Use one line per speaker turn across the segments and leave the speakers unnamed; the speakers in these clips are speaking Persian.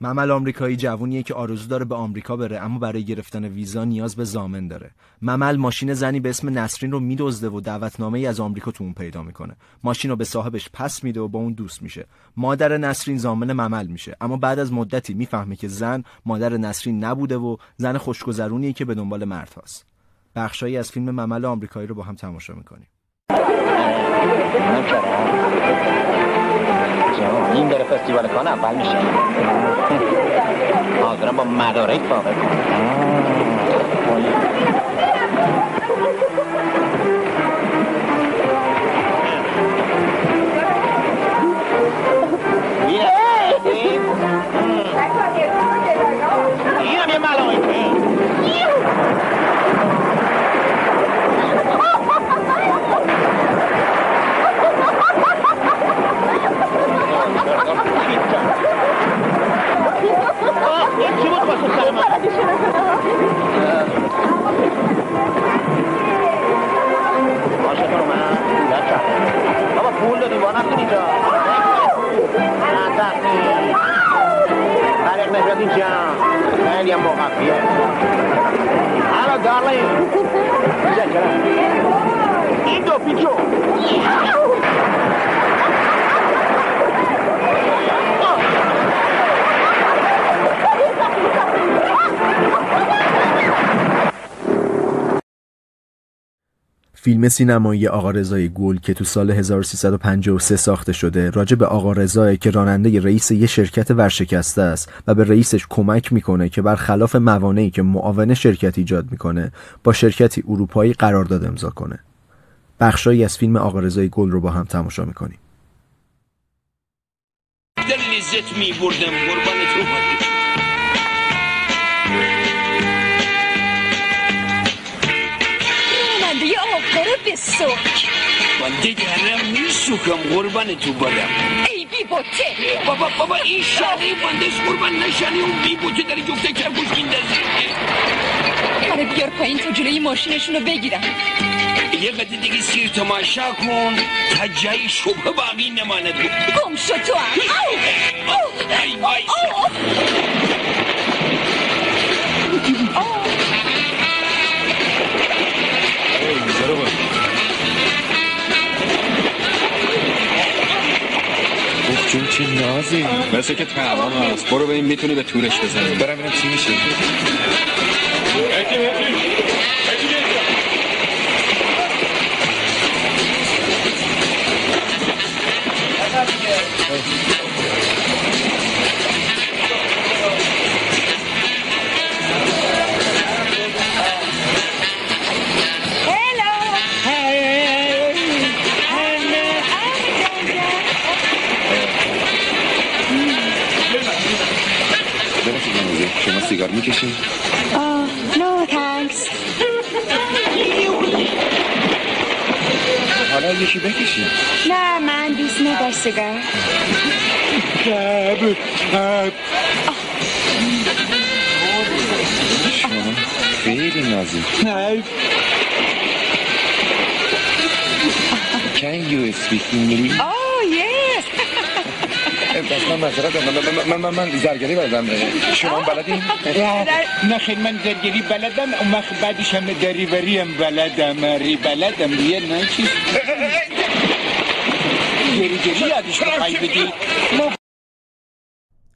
ممل آمریکایی جوونیه که آرزو داره به آمریکا بره اما برای گرفتن ویزا نیاز به زامن داره. ممل ماشین زنی به اسم نسرین رو میدزده و دعوتنامه ای از آمریکا تو اون پیدا می‌کنه. ماشین رو به صاحبش پس میده و با اون دوست میشه. مادر نسرین زامن ممل میشه. اما بعد از مدتی می‌فهمه که زن مادر نسرین نبوده و زن خوشگذرونیه که به دنبال مرد هاست. بخشایی از فیلم ممل آمریکایی رو با هم تماشا می‌کنیم.
این داره فستیوال کان اول میشه حاضرم با مدارک فاقه اینم این دو
فیلم سینمایی آقا رضای گل که تو سال 1353 ساخته شده راجع به آقا رضا که راننده رئیس یه شرکت ورشکسته است و به رئیسش کمک می‌کنه که برخلاف موانعی که معاون شرکت ایجاد می‌کنه با شرکتی اروپایی قرارداد امضا کنه. بخشایی از فیلم آقا رضای گل رو با هم تماشا می‌کنیم.
در لذت می بردم
راننده آبدار به سوک
بنده درم می سوکم قربان تو برم
ای بی بوته
بابا بابا این شاقی بندش قربان نشنی اون بی بوته داری جفته کربوش میندازی
منو بیار پایین تا جلوی ماشینشون رو بگیرم
یه قدر دیگه سیر تماشا کن تا جای شبه باقی نماند
گم شو تو هم او! او!
ای وای
او!
اوه جون چه نازی مثل که تمام هست برو ببین می‌تونی به تورش بزنی برم ببینم چی میشه سیگار می‌کشین
نو تانکس
حالا یکی بکشین
نه من دوست ندار سیگار.
شما خیلی نازی Can you speak English?
یس
پس من معذرت. من من من من زرگری بلدم. شما هم بلدین؟
نه خیلی من درگیری بلدم. اون وقت بعدش هم دریوری هم بلدم. ری بلدم. دیگه نه چیز گری گری یادش بخوای بدی.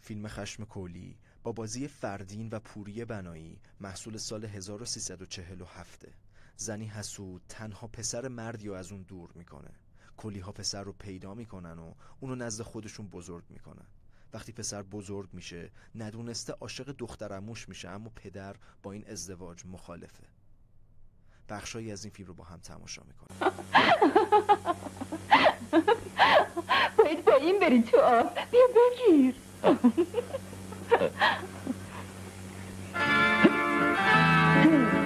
فیلم خشم کولی با بازی فردین و پوری بنایی محصول سال 1347 زنی حسود تنها پسر مردی رو از اون دور می‌کنه. کلی ها پسر رو پیدا می‌کنن و اونو نزد خودشون بزرگ می‌کنن. وقتی پسر بزرگ میشه ندونسته عاشق دخترموش میشه اما پدر با این ازدواج مخالفه. بخشایی از این فیلم رو با هم تماشا می‌کنیم.
باید با این بری تو آب. بیا بگیر.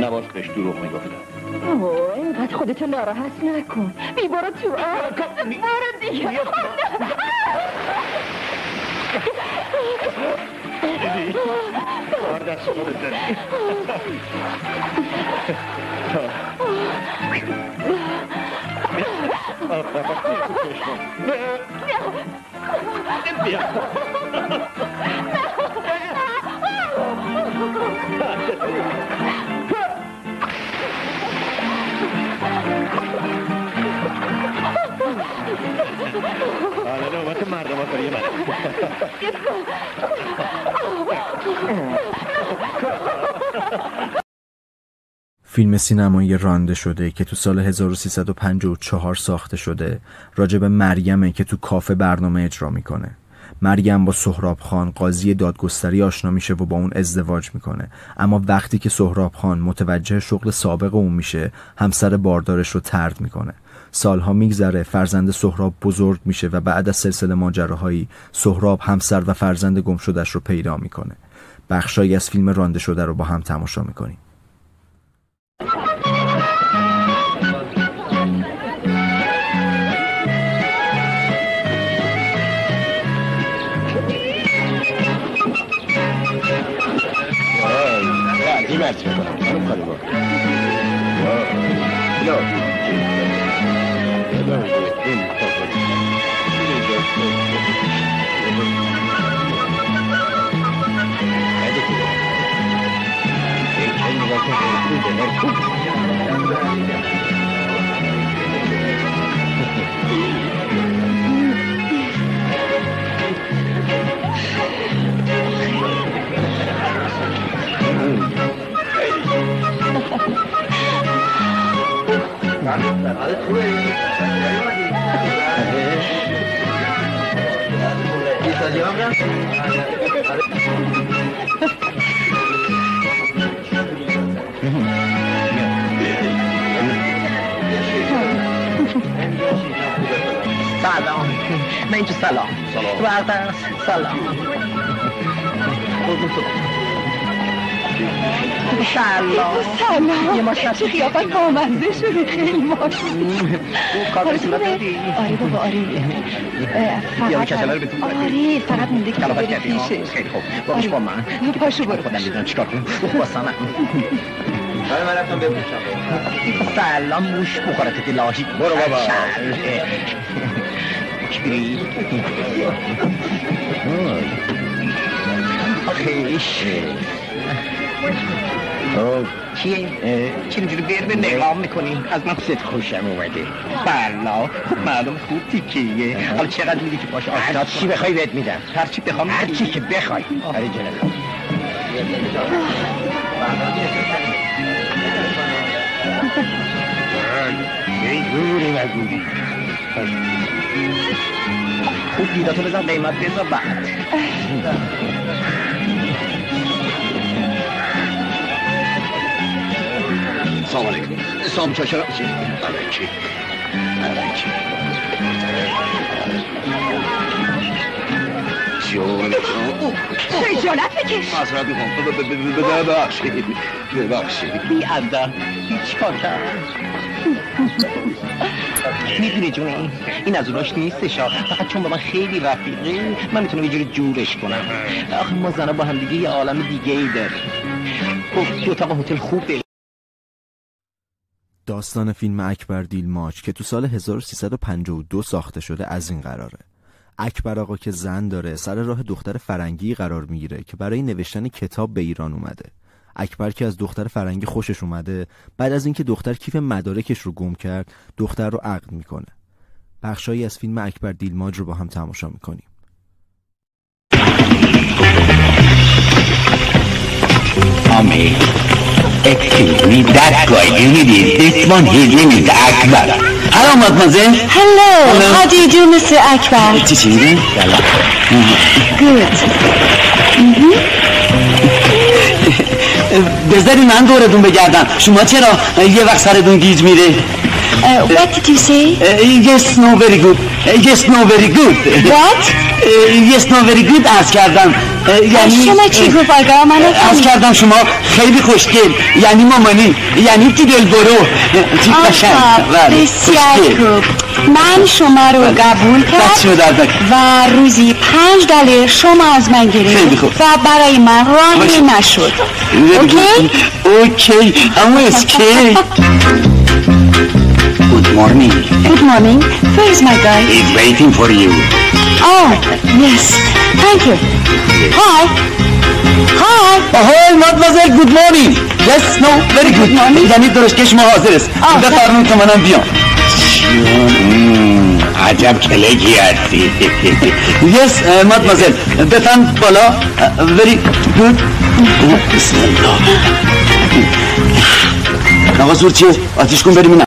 نباش بهش دروغ می‌گفتم
اوه اینقدر خودتو ناراحت نکن بی برو تو آب برو دیگه
کار دست خودت داری من
فیلم سینمایی رانده شده که تو سال 1354 ساخته شده راجب مریمه که تو کافه برنامه اجرا می‌کنه. مریم با سهراب خان قاضی دادگستری آشنا میشه و با اون ازدواج می‌کنه. اما وقتی که سهراب خان متوجه شغل سابق اون میشه همسر باردارش رو ترد می‌کنه. سالها میگذره فرزند سهراب بزرگ میشه و بعد از سلسله ماجراهایی سهراب همسر و فرزند گم شدش رو پیدا می‌کنه. بخشایی از فیلم رانده شده رو با هم تماشا می‌کنیم.
Yo. Thank you. یا
سلام من اینجا سلام وقت است سلام سلام
سلام
یه ما شب
چه قیافت بامزه شده خیلی ماش
کار صورت
آره بابا آره فقط. آره فقط مونده که بری؟ پیشش
خیلی خوب باش با من
پاشو برو
خودم می‌دونم چیکار کنم
با سلام سلام موش بخورت دلاهی
برو بابا.
آخیش
خب.
چیه؟ چی اینجوری بیر به نگاه می‌کنی؟ از نفست خوشم اومده. بلا. معلوم خوب تیکیه حالا چقدر میدی که پاش آشنا
چی بخوای بهت میدم.
هر چی بخوام هر چی که بخوای.
آره جناب. ای دوری نگوری
خوب دیداتو بزن قیمت بذار بعد.
سلام علیکم. سلام چاشر علیکی علیکی جون جون
خجالت بکش.
معذرت می‌خوام. ببخشید. ببخشید.
بی ادا هیچ کار کرد می‌دونی جونی این از اوناش نیستش فقط چون با من خیلی رفیقه من می‌تونم یه جوری جورش کنم. آخه ما زنها با هم دیگه یه عالم دیگه ای داریم. گفت تو اتاق هتل خوبه.
داستان فیلم اکبر دیلماچ که تو سال 1352 ساخته شده از این قراره. اکبر آقا که زن داره سر راه دختر فرنگی قرار می‌گیره که برای نوشتن کتاب به ایران اومده. اکبر که از دختر فرنگی خوشش اومده بعد از اینکه دختر کیف مدارکش رو گم کرد دختر رو عقد می‌کنه. بخشایی از فیلم اکبر دیلماج رو با هم تماشا می‌کنیم.
آمی
Excuse me, that guy, you need it. This one, his name is Akbar. Hello, mademoiselle.
Hello.
Hello.
How do you do, Mr. Akbar?
چی چی میگه؟
Good.
بذاری من دورتون بگردم شما چرا یه وقت سرتون گیج میره
Uh, what did you say?
yes no very good yes no very good
What?
yes no very good از کردم یعنی
شما چی گفت آقا من
از. کردم شما خیلی خوشگل یعنی مامانی یعنی تو دل برو چی قشنگ
بسیار. خوب من شما رو قبول کرد. و روزی پنج دلار شما از من گرفت. و برای من راهی. نشد اوکی؟
Okay, اما اسکی Good morning.
Good morning. Where is my guy?
He's waiting for you.
Oh, yes. Thank you. Hi. Hi.
Ahoy, mademoiselle, good morning. Yes, no, very good. یعنی درشکش ما حاضر است.
آه،
بفرمایید که منم بیام. عجب کلگی هستی. Yes, uh, mademoiselle. بفرم بالا. Uh, very good. بسم الله. آقا زور چیه؟ آتیش کن بریم.